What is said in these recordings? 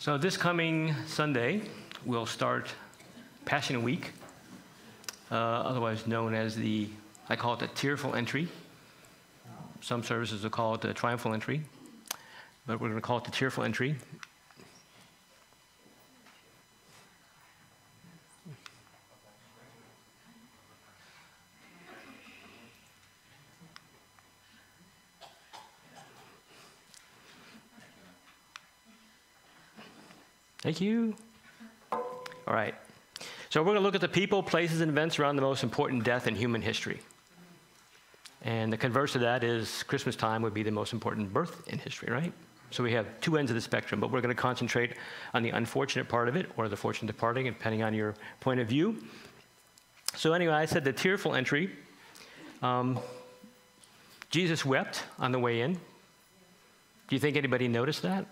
So, this coming Sunday, we'll start Passion Week, uh, otherwise known as the, I call it the tearful entry. Some services will call it the triumphal entry, but we're going to call it the tearful entry. Thank you. All right. So we're going to look at the people, places, and events around the most important death in human history. And the converse of that is Christmas time would be the most important birth in history, right? So we have two ends of the spectrum, but we're going to concentrate on the unfortunate part of it or the fortunate departing, depending on your point of view. So, anyway, I said the tearful entry. Um, Jesus wept on the way in. Do you think anybody noticed that?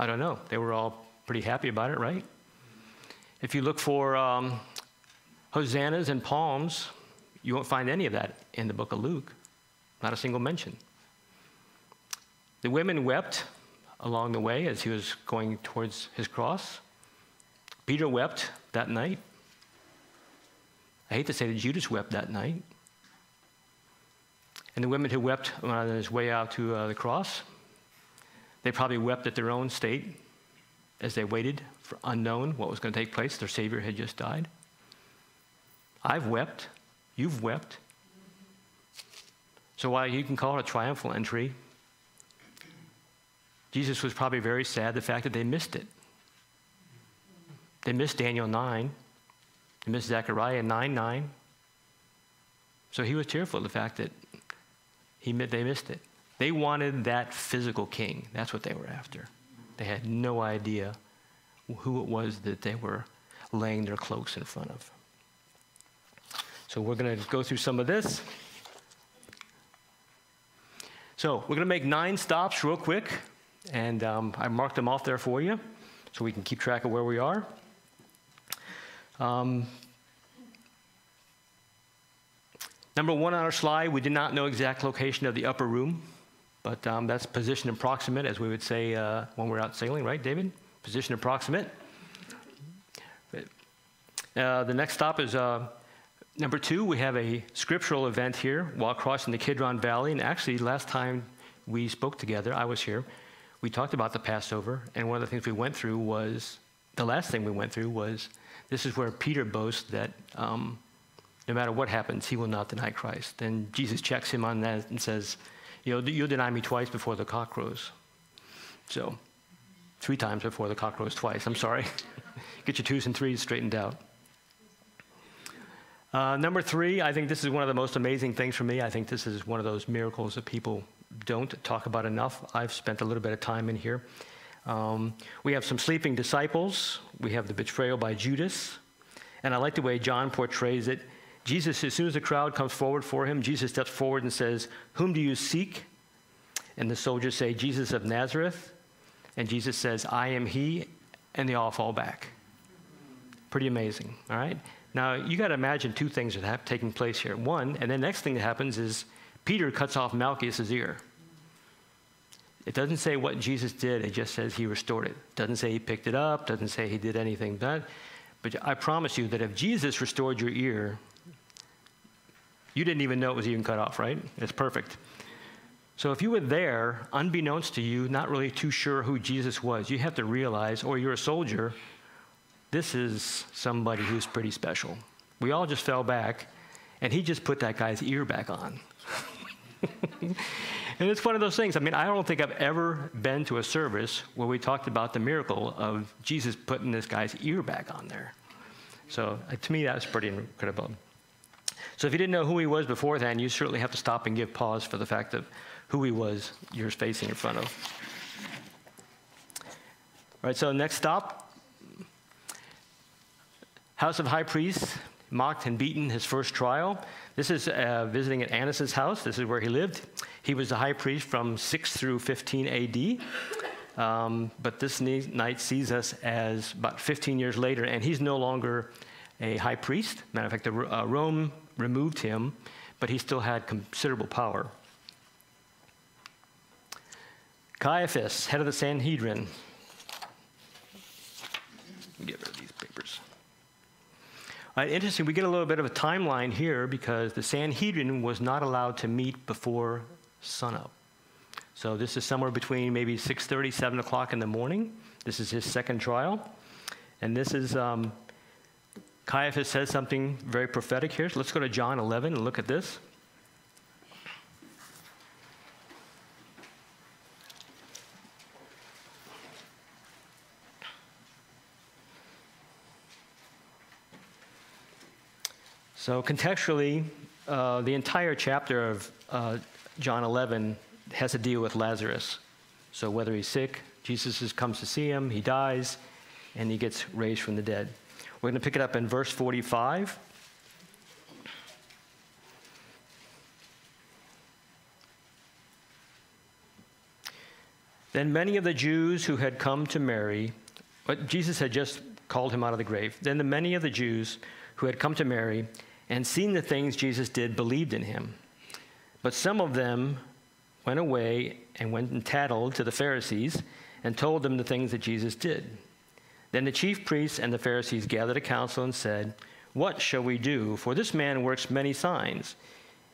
I don't know. They were all pretty happy about it, right? If you look for um, hosannas and palms, you won't find any of that in the book of Luke. Not a single mention. The women wept along the way as he was going towards his cross. Peter wept that night. I hate to say that Judas wept that night. And the women who wept on his way out to uh, the cross, they probably wept at their own state as they waited for unknown what was going to take place. Their Savior had just died. I've wept. You've wept. So while you can call it a triumphal entry, Jesus was probably very sad the fact that they missed it. They missed Daniel 9. They missed Zechariah 9 9. So he was tearful of the fact that he, they missed it. They wanted that physical king. That's what they were after. They had no idea who it was that they were laying their cloaks in front of. So we're going to go through some of this. So we're going to make nine stops real quick, and um, I marked them off there for you so we can keep track of where we are. Um, number one on our slide, we did not know exact location of the upper room. But um, that's position approximate, as we would say uh, when we're out sailing, right, David? Position approximate. Uh, the next stop is uh, number two. We have a scriptural event here while crossing the Kidron Valley. And actually, last time we spoke together, I was here, we talked about the Passover. And one of the things we went through was the last thing we went through was this is where Peter boasts that um, no matter what happens, he will not deny Christ. And Jesus checks him on that and says, you know, you'll deny me twice before the cock crows. So, three times before the cock crows twice. I'm sorry. Get your twos and threes straightened out. Uh, number three, I think this is one of the most amazing things for me. I think this is one of those miracles that people don't talk about enough. I've spent a little bit of time in here. Um, we have some sleeping disciples. We have the betrayal by Judas. And I like the way John portrays it. Jesus, as soon as the crowd comes forward for him, Jesus steps forward and says, Whom do you seek? And the soldiers say, Jesus of Nazareth. And Jesus says, I am he. And they all fall back. Pretty amazing, all right? Now, you got to imagine two things that have taking place here. One, and the next thing that happens is Peter cuts off Malchus's ear. It doesn't say what Jesus did, it just says he restored it. It doesn't say he picked it up, doesn't say he did anything bad. But I promise you that if Jesus restored your ear, you didn't even know it was even cut off, right? It's perfect. So if you were there, unbeknownst to you, not really too sure who Jesus was, you have to realize, or you're a soldier, this is somebody who's pretty special. We all just fell back, and he just put that guy's ear back on. and it's one of those things. I mean, I don't think I've ever been to a service where we talked about the miracle of Jesus putting this guy's ear back on there. So uh, to me, that's pretty incredible. So if you didn't know who he was before then, you certainly have to stop and give pause for the fact of who he was you're facing in front of. All right, so next stop House of High Priest, mocked and beaten his first trial. This is uh, visiting at Annas' house. This is where he lived. He was the high priest from 6 through 15 AD. Um, but this night sees us as about 15 years later, and he's no longer a high priest. Matter of fact, the, uh, Rome removed him, but he still had considerable power. Caiaphas, head of the Sanhedrin. Get rid of these papers. Uh, interesting, we get a little bit of a timeline here because the Sanhedrin was not allowed to meet before sunup. So this is somewhere between maybe 6.30, 7 o'clock in the morning. This is his second trial. And this is, um, Caiaphas says something very prophetic here. So let's go to John 11 and look at this. So, contextually, uh, the entire chapter of uh, John 11 has to deal with Lazarus. So, whether he's sick, Jesus comes to see him, he dies, and he gets raised from the dead. We're going to pick it up in verse 45. Then many of the Jews who had come to Mary, but Jesus had just called him out of the grave. Then the many of the Jews who had come to Mary and seen the things Jesus did believed in him. But some of them went away and went and tattled to the Pharisees and told them the things that Jesus did. Then the chief priests and the Pharisees gathered a council and said, What shall we do? For this man works many signs.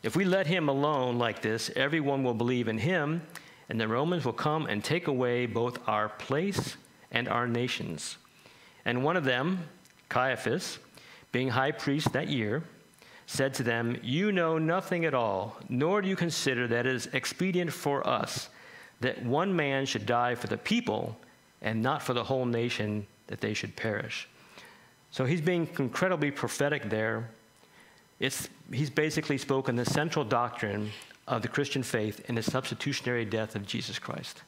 If we let him alone like this, everyone will believe in him, and the Romans will come and take away both our place and our nations. And one of them, Caiaphas, being high priest that year, said to them, You know nothing at all, nor do you consider that it is expedient for us that one man should die for the people and not for the whole nation that they should perish. So he's being incredibly prophetic there. It's, he's basically spoken the central doctrine of the Christian faith in the substitutionary death of Jesus Christ.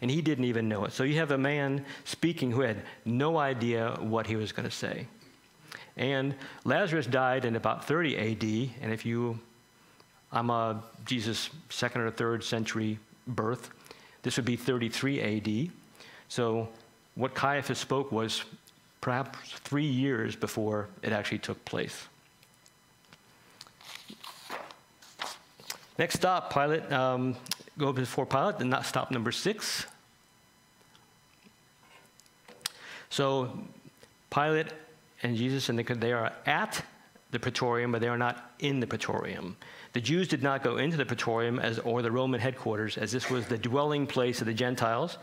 And he didn't even know it. So you have a man speaking who had no idea what he was going to say. And Lazarus died in about 30 AD. And if you, I'm a Jesus second or third century birth, this would be 33 AD. So what Caiaphas spoke was perhaps three years before it actually took place. Next stop, Pilate. Um, go before Pilate, and not stop number six. So Pilate and Jesus and they are at the praetorium, but they are not in the praetorium. The Jews did not go into the praetorium as, or the Roman headquarters, as this was the dwelling place of the Gentiles.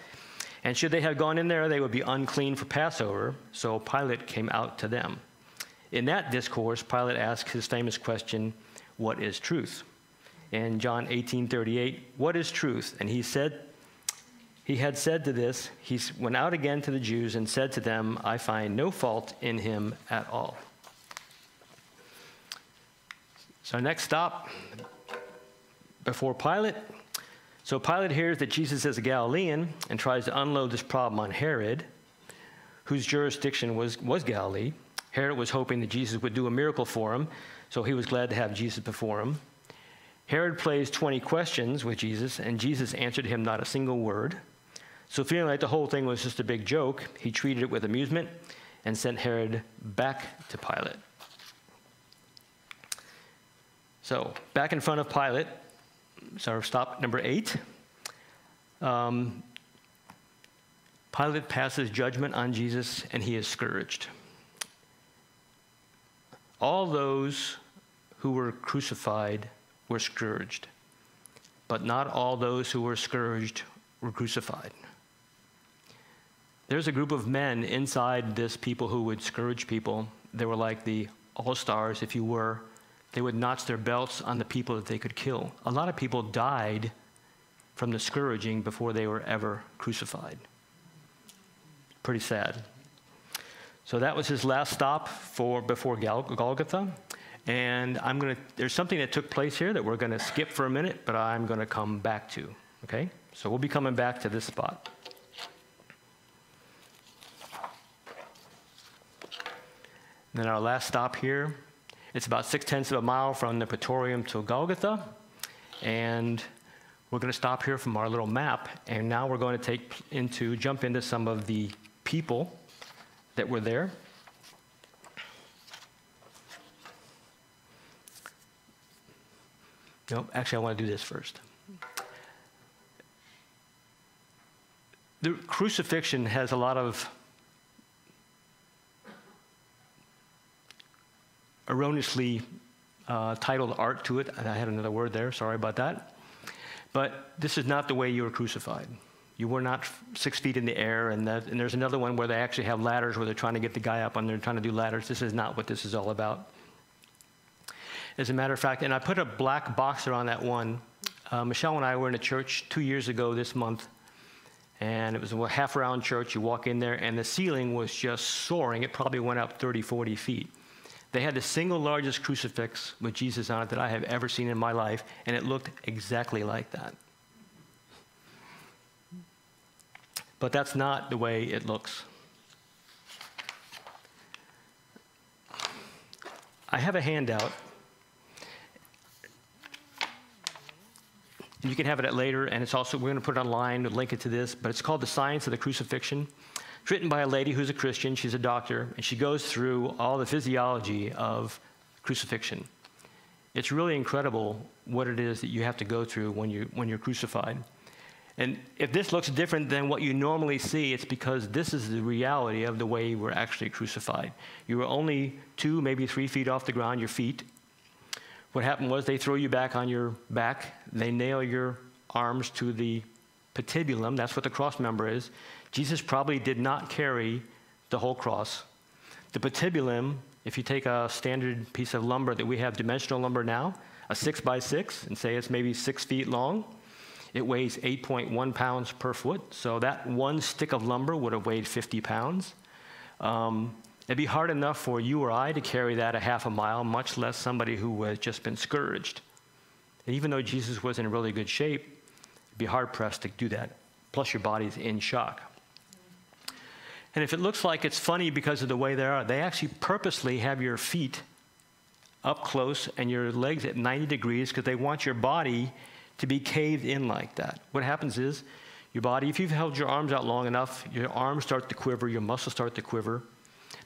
And should they have gone in there, they would be unclean for Passover. So Pilate came out to them. In that discourse, Pilate asked his famous question, What is truth? In John 18 38, What is truth? And he said he had said to this, he went out again to the Jews and said to them, I find no fault in him at all. So, next stop before Pilate. So, Pilate hears that Jesus is a Galilean and tries to unload this problem on Herod, whose jurisdiction was, was Galilee. Herod was hoping that Jesus would do a miracle for him, so he was glad to have Jesus before him. Herod plays 20 questions with Jesus, and Jesus answered him not a single word. So, feeling like the whole thing was just a big joke, he treated it with amusement and sent Herod back to Pilate. So, back in front of Pilate, so stop number eight. Um, Pilate passes judgment on Jesus and he is scourged. All those who were crucified were scourged, but not all those who were scourged were crucified. There's a group of men inside this people who would scourge people. They were like the all stars, if you were. They would notch their belts on the people that they could kill. A lot of people died from the scourging before they were ever crucified. Pretty sad. So that was his last stop for before Golgotha. And I'm going to, there's something that took place here that we're going to skip for a minute, but I'm going to come back to. Okay? So we'll be coming back to this spot. Then our last stop here, it's about six tenths of a mile from the Praetorium to Golgotha. And we're going to stop here from our little map. And now we're going to take into, jump into some of the people that were there. No, actually, I want to do this first. The crucifixion has a lot of erroneously uh, titled art to it. I had another word there, sorry about that. But this is not the way you were crucified. You were not six feet in the air, and, that, and there's another one where they actually have ladders where they're trying to get the guy up and they're trying to do ladders. This is not what this is all about. As a matter of fact, and I put a black box around that one. Uh, Michelle and I were in a church two years ago this month, and it was a half round church. You walk in there, and the ceiling was just soaring. It probably went up 30, 40 feet. They had the single largest crucifix with Jesus on it that I have ever seen in my life, and it looked exactly like that. But that's not the way it looks. I have a handout. You can have it at later, and it's also, we're going to put it online, link it to this, but it's called The Science of the Crucifixion. It's written by a lady who's a Christian, she's a doctor, and she goes through all the physiology of crucifixion. It's really incredible what it is that you have to go through when, you, when you're crucified. And if this looks different than what you normally see, it's because this is the reality of the way you were actually crucified. You were only two, maybe three feet off the ground, your feet. What happened was they throw you back on your back, they nail your arms to the patibulum, that's what the cross member is. Jesus probably did not carry the whole cross. The patibulum, if you take a standard piece of lumber that we have dimensional lumber now, a six by six, and say it's maybe six feet long, it weighs 8.1 pounds per foot. So that one stick of lumber would have weighed 50 pounds. Um, it'd be hard enough for you or I to carry that a half a mile, much less somebody who has just been scourged. And even though Jesus was in really good shape, it'd be hard pressed to do that. Plus, your body's in shock. And if it looks like it's funny because of the way they are, they actually purposely have your feet up close and your legs at 90 degrees because they want your body to be caved in like that. What happens is your body, if you've held your arms out long enough, your arms start to quiver, your muscles start to quiver.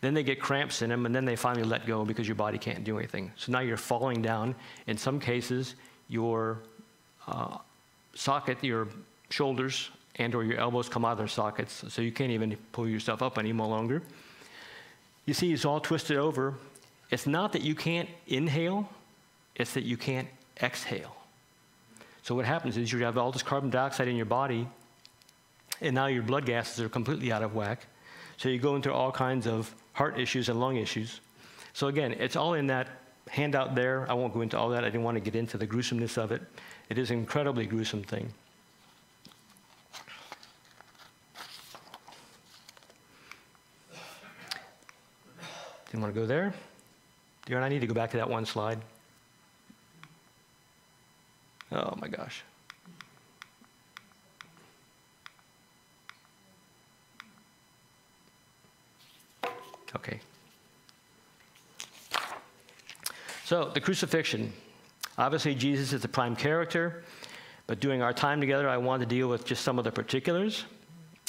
Then they get cramps in them, and then they finally let go because your body can't do anything. So now you're falling down. In some cases, your uh, socket, your shoulders, and or your elbows come out of their sockets, so you can't even pull yourself up any longer. You see, it's all twisted over. It's not that you can't inhale, it's that you can't exhale. So what happens is you have all this carbon dioxide in your body, and now your blood gases are completely out of whack. So you go into all kinds of heart issues and lung issues. So again, it's all in that handout there. I won't go into all that. I didn't want to get into the gruesomeness of it. It is an incredibly gruesome thing. Didn't want to go there. Darren, I need to go back to that one slide. Oh my gosh. Okay. So, the crucifixion. Obviously, Jesus is the prime character, but during our time together, I want to deal with just some of the particulars.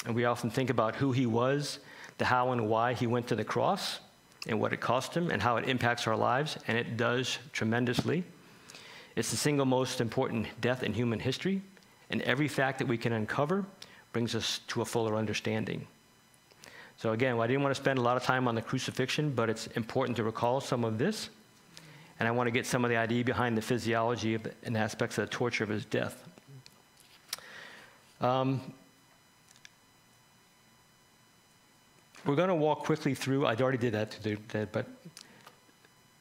And we often think about who he was, the how and why he went to the cross, and what it cost him, and how it impacts our lives, and it does tremendously. It's the single most important death in human history, and every fact that we can uncover brings us to a fuller understanding. So, again, I didn't want to spend a lot of time on the crucifixion, but it's important to recall some of this. And I want to get some of the idea behind the physiology and aspects of the torture of his death. Um, we're going to walk quickly through, I already did that, but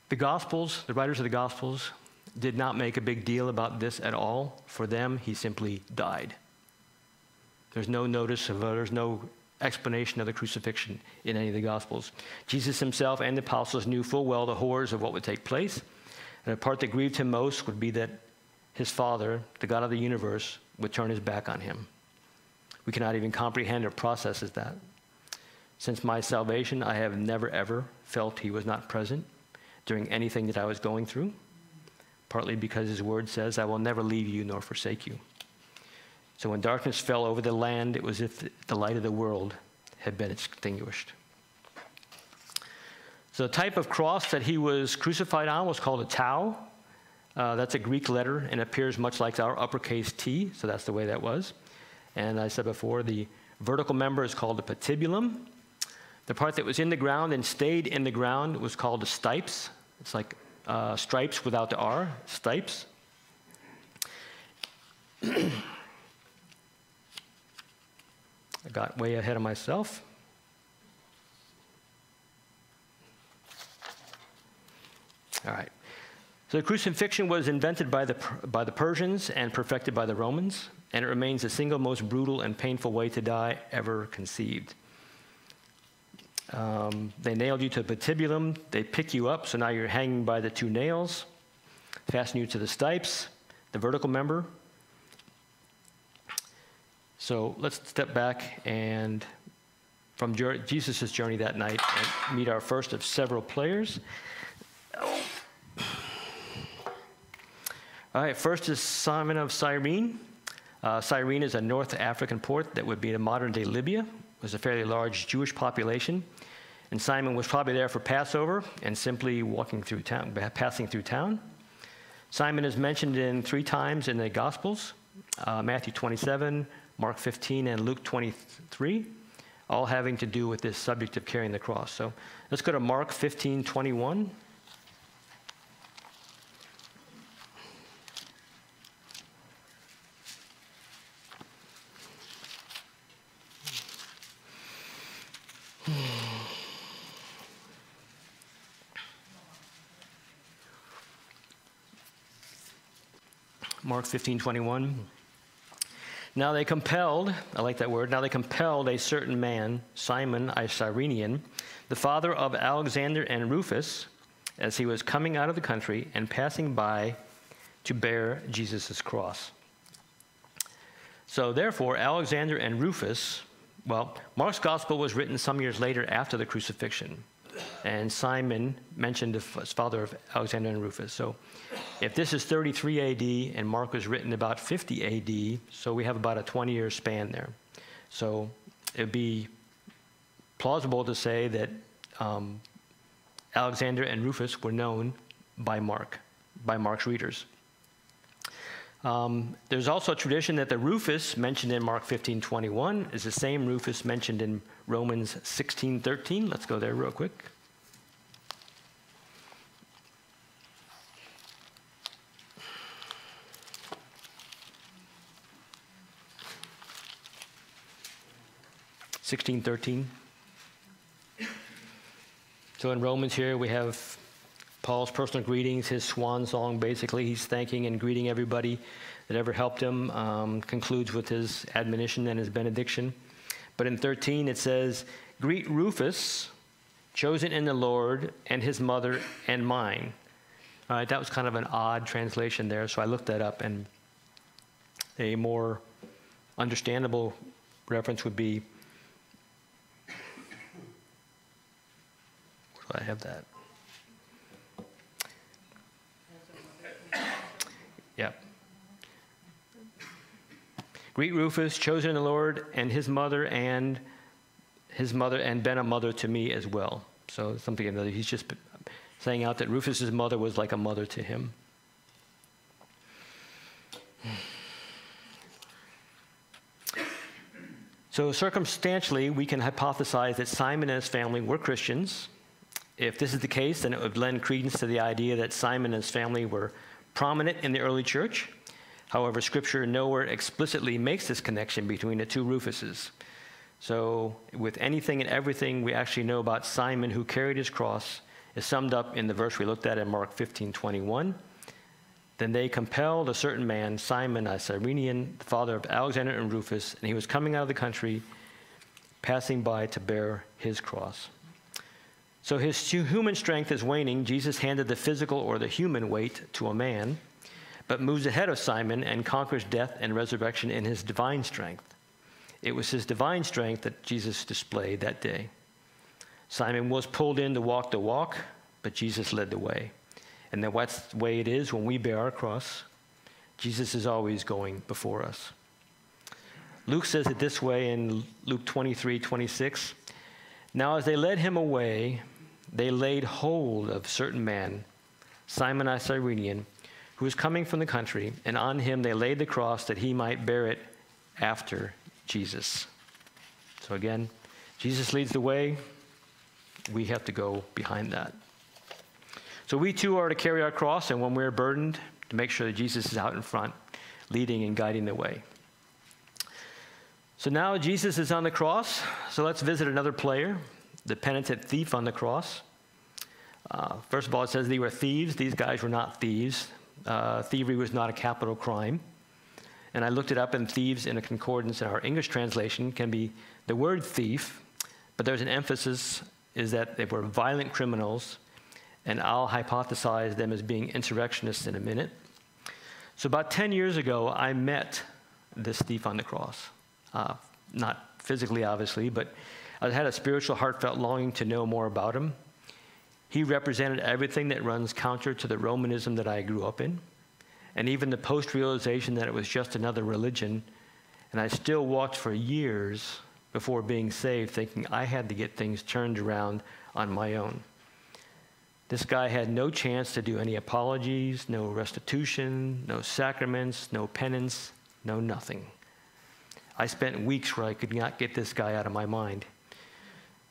the Gospels, the writers of the Gospels, did not make a big deal about this at all. For them, he simply died. There's no notice of, uh, there's no explanation of the crucifixion in any of the Gospels. Jesus himself and the apostles knew full well the horrors of what would take place. And the part that grieved him most would be that his Father, the God of the universe, would turn his back on him. We cannot even comprehend or process that. Since my salvation, I have never, ever felt he was not present during anything that I was going through partly because his word says, I will never leave you nor forsake you. So when darkness fell over the land, it was as if the light of the world had been extinguished. So the type of cross that he was crucified on was called a tau. Uh, that's a Greek letter and appears much like our uppercase T, so that's the way that was. And I said before, the vertical member is called the patibulum. The part that was in the ground and stayed in the ground was called the stipes. It's like uh, stripes without the R, stipes. I got way ahead of myself. All right. So the crucifixion was invented by the, by the Persians and perfected by the Romans, and it remains the single most brutal and painful way to die ever conceived. Um, they nailed you to the patibulum. They pick you up, so now you're hanging by the two nails, fasten you to the stipes, the vertical member. So let's step back and from Jesus' journey that night and meet our first of several players. All right, first is Simon of Cyrene. Uh, Cyrene is a North African port that would be in modern day Libya. Was a fairly large Jewish population. And Simon was probably there for Passover and simply walking through town, passing through town. Simon is mentioned in three times in the Gospels uh, Matthew 27, Mark 15, and Luke 23, all having to do with this subject of carrying the cross. So let's go to Mark 15, 21. Mark 15, 21. Now they compelled, I like that word, now they compelled a certain man, Simon a Cyrenian, the father of Alexander and Rufus, as he was coming out of the country and passing by to bear Jesus' cross. So therefore, Alexander and Rufus, well, Mark's gospel was written some years later after the crucifixion. And Simon mentioned his father of Alexander and Rufus. So if this is 33 AD and Mark was written about 50 AD, so we have about a 20 year span there. So it would be plausible to say that um, Alexander and Rufus were known by Mark, by Mark's readers. Um, there's also a tradition that the Rufus mentioned in Mark 15:21 is the same Rufus mentioned in Romans 16:13. Let's go there real quick. Sixteen thirteen. So in Romans here we have Paul's personal greetings, his swan song, basically, he's thanking and greeting everybody that ever helped him, um, concludes with his admonition and his benediction. But in 13, it says, Greet Rufus, chosen in the Lord, and his mother and mine. All right, that was kind of an odd translation there, so I looked that up, and a more understandable reference would be. Where do I have that? Yep. Greet Rufus, chosen in the Lord, and his mother, and his mother, and been a mother to me as well. So something another. He's just saying out that Rufus's mother was like a mother to him. So, circumstantially, we can hypothesize that Simon and his family were Christians. If this is the case, then it would lend credence to the idea that Simon and his family were prominent in the early church. However, Scripture nowhere explicitly makes this connection between the two Rufuses. So, with anything and everything we actually know about Simon who carried his cross is summed up in the verse we looked at in Mark 15 21. Then they compelled a certain man, Simon, a Cyrenian, the father of Alexander and Rufus, and he was coming out of the country, passing by to bear his cross. So his human strength is waning. Jesus handed the physical or the human weight to a man, but moves ahead of Simon and conquers death and resurrection in his divine strength. It was his divine strength that Jesus displayed that day. Simon was pulled in to walk the walk, but Jesus led the way. And that's the way it is when we bear our cross. Jesus is always going before us. Luke says it this way in Luke 23 26. Now, as they led him away, they laid hold of certain man, Simon a Cyrenian, who was coming from the country, and on him they laid the cross that he might bear it after Jesus. So again, Jesus leads the way. We have to go behind that. So we too are to carry our cross, and when we're burdened, to make sure that Jesus is out in front, leading and guiding the way. So now Jesus is on the cross. So let's visit another player, the penitent thief on the cross. Uh, first of all, it says they were thieves. These guys were not thieves. Uh, thievery was not a capital crime. And I looked it up, and thieves in a concordance in our English translation can be the word thief, but there's an emphasis is that they were violent criminals, and I'll hypothesize them as being insurrectionists in a minute. So about 10 years ago, I met this thief on the cross. Uh, not physically, obviously, but I had a spiritual, heartfelt longing to know more about him. He represented everything that runs counter to the Romanism that I grew up in, and even the post realization that it was just another religion. And I still walked for years before being saved, thinking I had to get things turned around on my own. This guy had no chance to do any apologies, no restitution, no sacraments, no penance, no nothing. I spent weeks where I could not get this guy out of my mind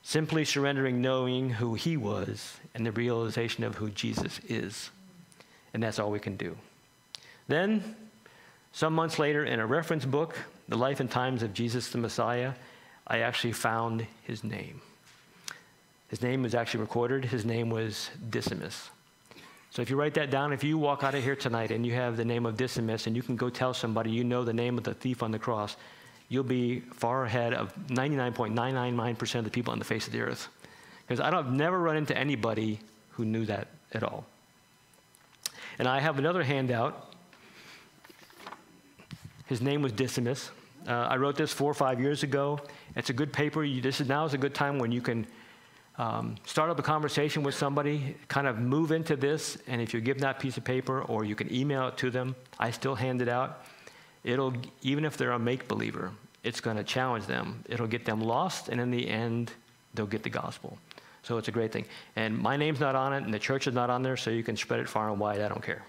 simply surrendering knowing who he was and the realization of who Jesus is. And that's all we can do. Then, some months later, in a reference book, The Life and Times of Jesus the Messiah, I actually found his name. His name was actually recorded. His name was Dismas. So if you write that down, if you walk out of here tonight and you have the name of Dismas and you can go tell somebody you know the name of the thief on the cross, you'll be far ahead of 99.999% of the people on the face of the earth. Because I've never run into anybody who knew that at all. And I have another handout. His name was Dismas. Uh, I wrote this four or five years ago. It's a good paper. You, this is now is a good time when you can um, start up a conversation with somebody, kind of move into this, and if you give that piece of paper or you can email it to them, I still hand it out it'll, even if they're a make believer, it's going to challenge them. It'll get them lost, and in the end, they'll get the gospel. So it's a great thing. And my name's not on it, and the church is not on there, so you can spread it far and wide. I don't care.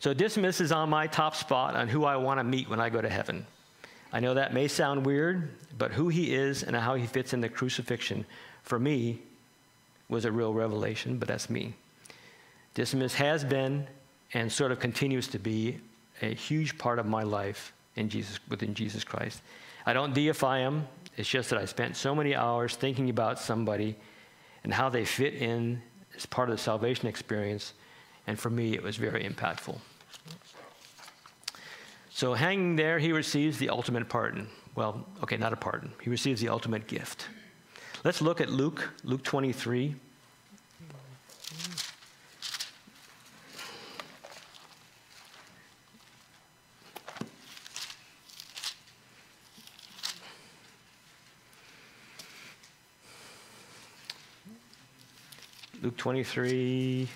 So Dismas is on my top spot on who I want to meet when I go to heaven. I know that may sound weird, but who he is and how he fits in the crucifixion, for me, was a real revelation, but that's me. Dismas has been and sort of continues to be a huge part of my life in Jesus, within Jesus Christ. I don't deify him. It's just that I spent so many hours thinking about somebody and how they fit in as part of the salvation experience. And for me, it was very impactful. So, hanging there, he receives the ultimate pardon. Well, okay, not a pardon. He receives the ultimate gift. Let's look at Luke, Luke 23. Luke 23.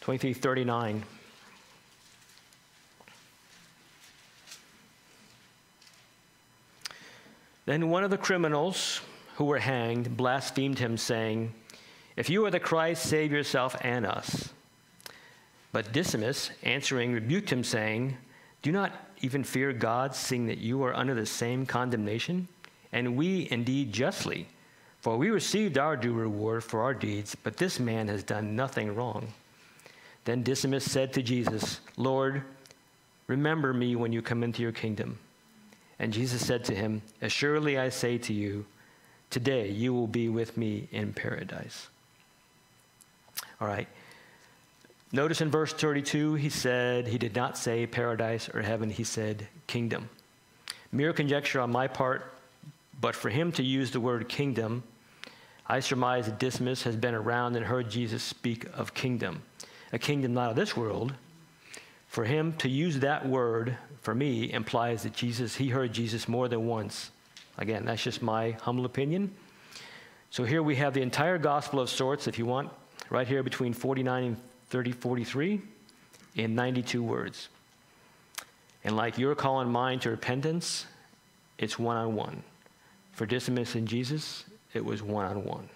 Twenty-three thirty-nine. Then one of the criminals who were hanged blasphemed him, saying, If you are the Christ, save yourself and us. But Dismas, answering, rebuked him, saying, Do not even fear God, seeing that you are under the same condemnation? And we indeed justly. For we received our due reward for our deeds, but this man has done nothing wrong. Then Dismas said to Jesus, Lord, remember me when you come into your kingdom. And Jesus said to him, Assuredly I say to you, today you will be with me in paradise. All right. Notice in verse 32, he said, he did not say paradise or heaven, he said kingdom. Mere conjecture on my part, but for him to use the word kingdom, I surmise that Dismas has been around and heard Jesus speak of kingdom, a kingdom not of this world. For him to use that word, for me, implies that Jesus, he heard Jesus more than once. Again, that's just my humble opinion. So here we have the entire gospel of sorts, if you want, right here between 49 and 30, 43, in 92 words. And like your call and mine to repentance, it's one on one. For Dismas and Jesus, it was one on one.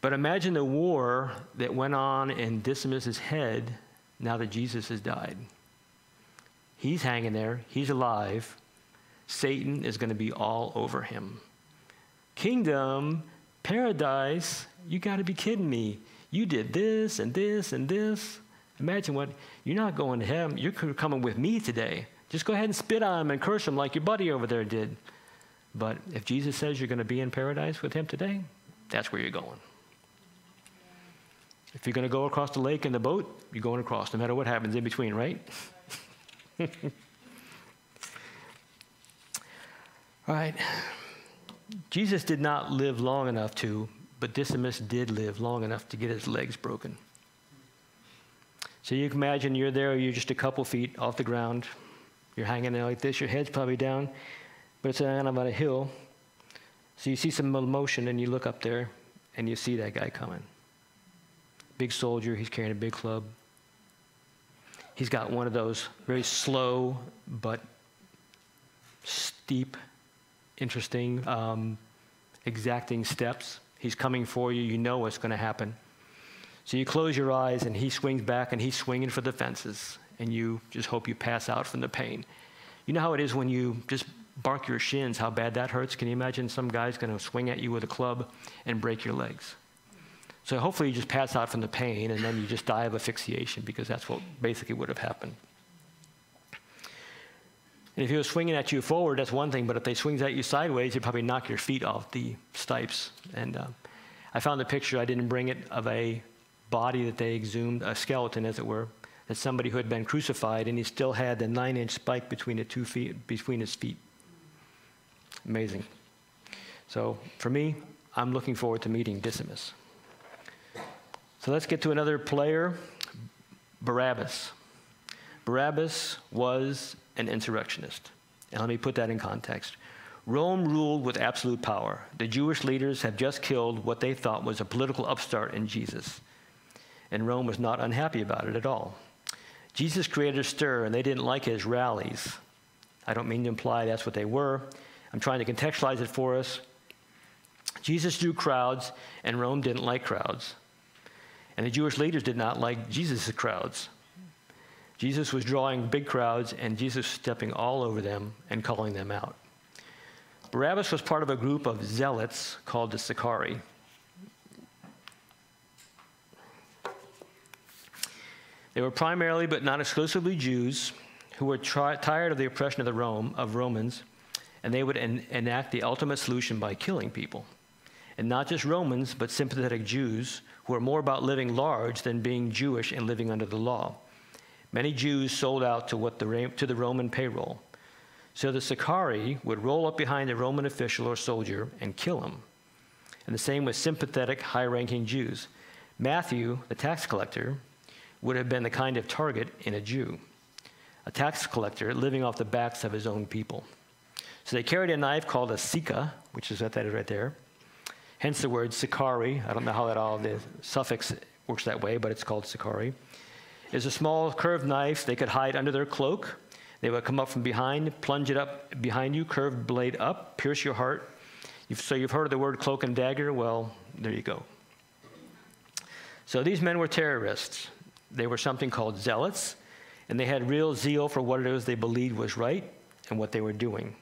But imagine the war that went on in Dismas's head now that Jesus has died. He's hanging there, he's alive, Satan is going to be all over him. Kingdom, paradise, you got to be kidding me. You did this and this and this. Imagine what, you're not going to heaven. You're coming with me today. Just go ahead and spit on him and curse him like your buddy over there did. But if Jesus says you're going to be in paradise with him today, that's where you're going. If you're going to go across the lake in the boat, you're going across, no matter what happens in between, right? All right. Jesus did not live long enough to, but Decimus did live long enough to get his legs broken. So you can imagine you're there, you're just a couple feet off the ground. You're hanging there like this, your head's probably down, but it's on a hill. So you see some motion and you look up there and you see that guy coming. Big soldier, he's carrying a big club. He's got one of those very slow but steep interesting, um, exacting steps. He's coming for you. You know what's going to happen. So you close your eyes, and he swings back, and he's swinging for the fences, and you just hope you pass out from the pain. You know how it is when you just bark your shins, how bad that hurts? Can you imagine some guy's going to swing at you with a club and break your legs? So hopefully you just pass out from the pain, and then you just die of asphyxiation, because that's what basically would have happened. And if he was swinging at you forward, that's one thing, but if they swings at you sideways, you'd probably knock your feet off the stipes. And uh, I found a picture, I didn't bring it, of a body that they exhumed, a skeleton, as it were, that somebody who had been crucified, and he still had the nine-inch spike between the two feet, between his feet. Amazing. So for me, I'm looking forward to meeting Decimus. So let's get to another player, Barabbas. Barabbas was an insurrectionist. And let me put that in context. Rome ruled with absolute power. The Jewish leaders had just killed what they thought was a political upstart in Jesus. And Rome was not unhappy about it at all. Jesus created a stir, and they didn't like his rallies. I don't mean to imply that's what they were. I'm trying to contextualize it for us. Jesus drew crowds, and Rome didn't like crowds. And the Jewish leaders did not like Jesus' crowds. Jesus was drawing big crowds, and Jesus stepping all over them and calling them out. Barabbas was part of a group of zealots called the Sicarii. They were primarily, but not exclusively, Jews who were tired of the oppression of the Rome of Romans, and they would en- enact the ultimate solution by killing people. And not just Romans, but sympathetic Jews who are more about living large than being Jewish and living under the law. Many Jews sold out to, what the, to the Roman payroll. So the Sicarii would roll up behind a Roman official or soldier and kill him. And the same with sympathetic, high ranking Jews. Matthew, the tax collector, would have been the kind of target in a Jew, a tax collector living off the backs of his own people. So they carried a knife called a sica, which is what that is right there. Hence the word Sicarii. I don't know how that all the suffix works that way, but it's called Sicarii is a small curved knife they could hide under their cloak. They would come up from behind, plunge it up behind you, curved blade up, pierce your heart. So you've heard of the word cloak and dagger? Well, there you go. So these men were terrorists. They were something called zealots, and they had real zeal for what it was they believed was right and what they were doing.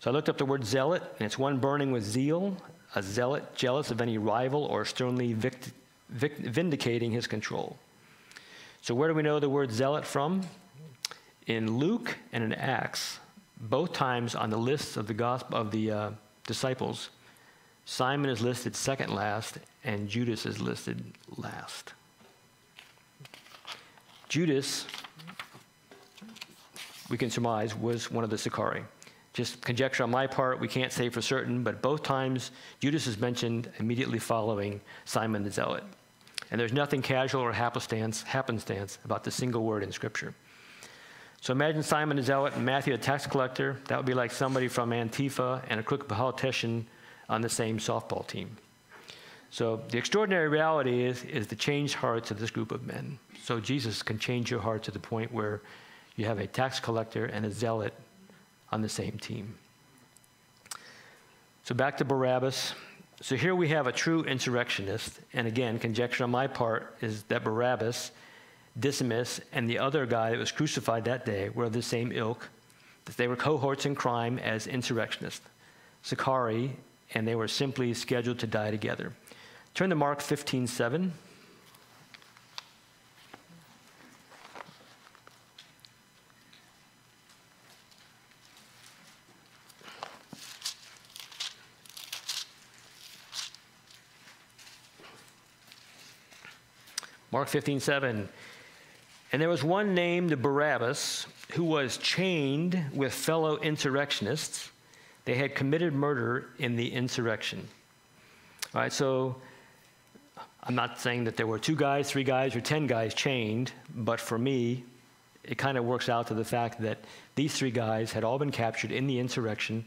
So I looked up the word zealot, and it's one burning with zeal, a zealot jealous of any rival or sternly vict- vindicating his control. So, where do we know the word zealot from? In Luke and in Acts, both times on the list of the gospel of the uh, disciples, Simon is listed second last, and Judas is listed last. Judas, we can surmise, was one of the Sicarii. Just conjecture on my part, we can't say for certain, but both times Judas is mentioned immediately following Simon the Zealot. And there's nothing casual or happenstance, happenstance about the single word in Scripture. So imagine Simon the Zealot and Matthew the tax collector. That would be like somebody from Antifa and a crooked politician on the same softball team. So the extraordinary reality is, is the changed hearts of this group of men. So Jesus can change your heart to the point where you have a tax collector and a zealot on the same team. So back to Barabbas. So here we have a true insurrectionist, and again, conjecture on my part is that Barabbas, Decimus, and the other guy that was crucified that day were of the same ilk, that They were cohorts in crime as insurrectionists. Sicarii, and they were simply scheduled to die together. Turn to Mark 15 7. Mark 15, 7. And there was one named Barabbas who was chained with fellow insurrectionists. They had committed murder in the insurrection. All right, so I'm not saying that there were two guys, three guys, or 10 guys chained, but for me, it kind of works out to the fact that these three guys had all been captured in the insurrection.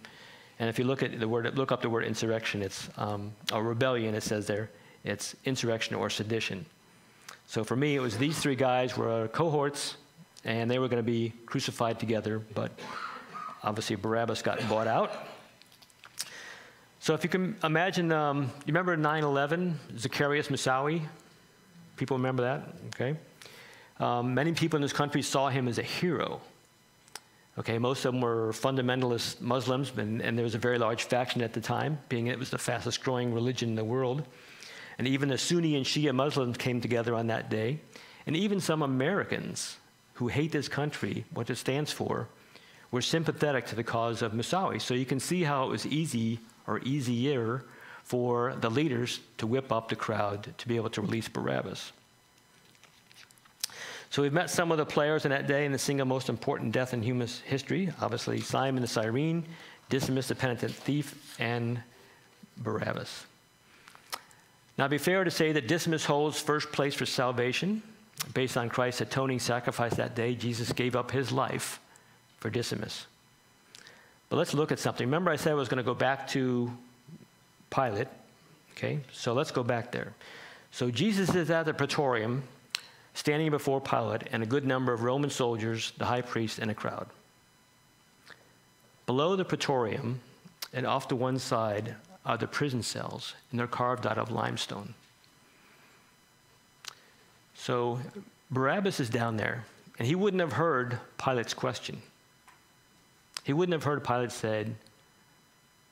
And if you look at the word, look up the word insurrection, it's um, a rebellion, it says there. It's insurrection or sedition. So for me, it was these three guys were cohorts, and they were going to be crucified together, but obviously Barabbas got bought out. So if you can imagine, um, you remember 9 11, Zacarias Moussaoui? People remember that? Okay. Um, many people in this country saw him as a hero. Okay, most of them were fundamentalist Muslims, and, and there was a very large faction at the time, being it was the fastest growing religion in the world. And even the Sunni and Shia Muslims came together on that day. And even some Americans who hate this country, what it stands for, were sympathetic to the cause of Moussaoui. So you can see how it was easy or easier for the leaders to whip up the crowd to be able to release Barabbas. So we've met some of the players in that day in the single most important death in human history. Obviously, Simon the Cyrene, Dismas the penitent thief, and Barabbas. Now, it'd be fair to say that Dismas holds first place for salvation. Based on Christ's atoning sacrifice that day, Jesus gave up his life for Dismas. But let's look at something. Remember, I said I was going to go back to Pilate. Okay, so let's go back there. So Jesus is at the praetorium, standing before Pilate, and a good number of Roman soldiers, the high priest, and a crowd. Below the praetorium, and off to one side, are the prison cells, and they're carved out of limestone. So Barabbas is down there, and he wouldn't have heard Pilate's question. He wouldn't have heard Pilate said,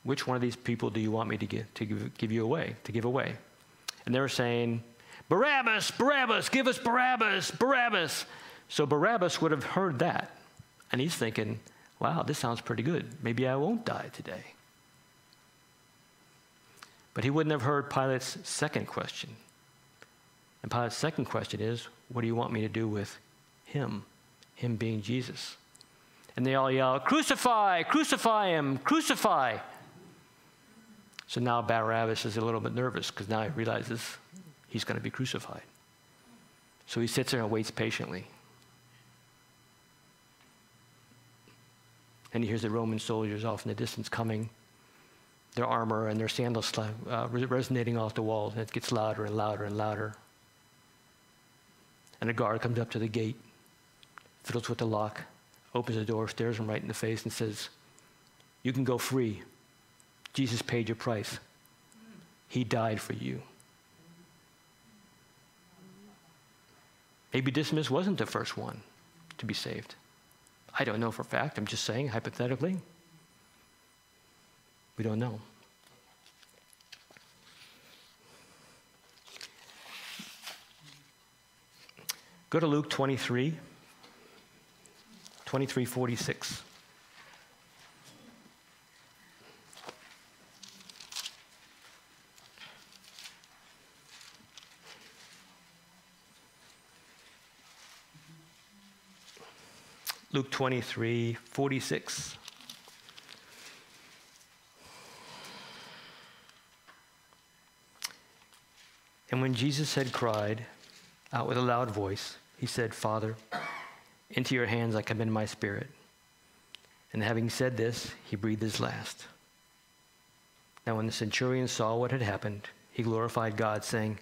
"Which one of these people do you want me to give, to give, give you away? To give away?" And they were saying, "Barabbas, Barabbas, give us Barabbas, Barabbas." So Barabbas would have heard that, and he's thinking, "Wow, this sounds pretty good. Maybe I won't die today." But he wouldn't have heard Pilate's second question. And Pilate's second question is, What do you want me to do with him? Him being Jesus. And they all yell, Crucify, crucify him, crucify. So now Barabbas is a little bit nervous because now he realizes he's going to be crucified. So he sits there and waits patiently. And he hears the Roman soldiers off in the distance coming their armor and their sandals uh, resonating off the walls, and it gets louder and louder and louder. And a guard comes up to the gate, fiddles with the lock, opens the door, stares him right in the face, and says, You can go free. Jesus paid your price. He died for you. Maybe Dismas wasn't the first one to be saved. I don't know for a fact. I'm just saying, hypothetically. We don't know. Go to Luke 23, 23 46. Luke 23 46. And when Jesus had cried out with a loud voice, he said, Father, into your hands I commend my spirit. And having said this, he breathed his last. Now, when the centurion saw what had happened, he glorified God, saying,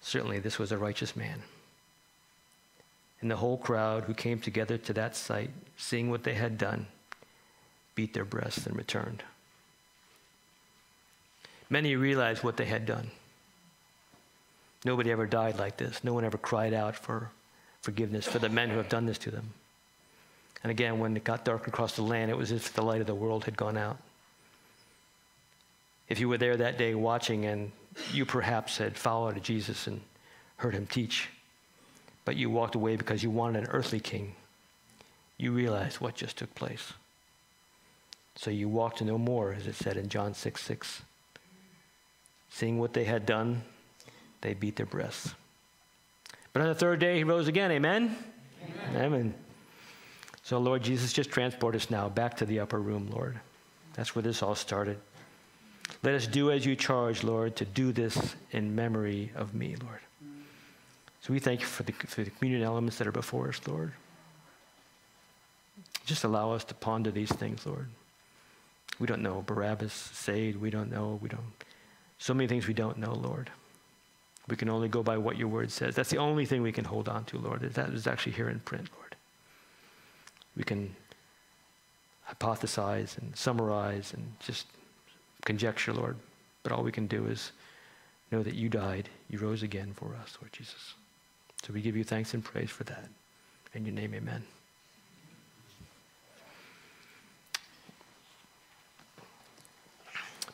Certainly this was a righteous man. And the whole crowd who came together to that sight, seeing what they had done, beat their breasts and returned. Many realized what they had done. Nobody ever died like this. No one ever cried out for forgiveness for the men who have done this to them. And again, when it got dark across the land, it was as if the light of the world had gone out. If you were there that day watching and you perhaps had followed Jesus and heard him teach, but you walked away because you wanted an earthly king, you realized what just took place. So you walked no more, as it said in John 6 6. Seeing what they had done, they beat their breasts. But on the third day, he rose again. Amen? Amen. Amen. So, Lord Jesus, just transport us now back to the upper room, Lord. That's where this all started. Let us do as you charge, Lord, to do this in memory of me, Lord. So we thank you for the, for the communion elements that are before us, Lord. Just allow us to ponder these things, Lord. We don't know Barabbas saved. We don't know. We don't. So many things we don't know, Lord. We can only go by what your word says. That's the only thing we can hold on to, Lord. That is actually here in print, Lord. We can hypothesize and summarize and just conjecture, Lord. But all we can do is know that you died, you rose again for us, Lord Jesus. So we give you thanks and praise for that. In your name, amen.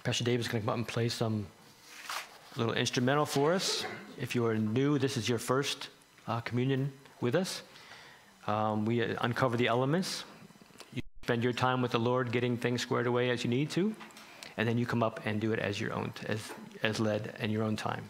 Pastor Dave is going to come up and play some little instrumental for us. If you are new, this is your first uh, communion with us. Um, we uh, uncover the elements. You spend your time with the Lord getting things squared away as you need to, and then you come up and do it as your own, as, as led in your own time.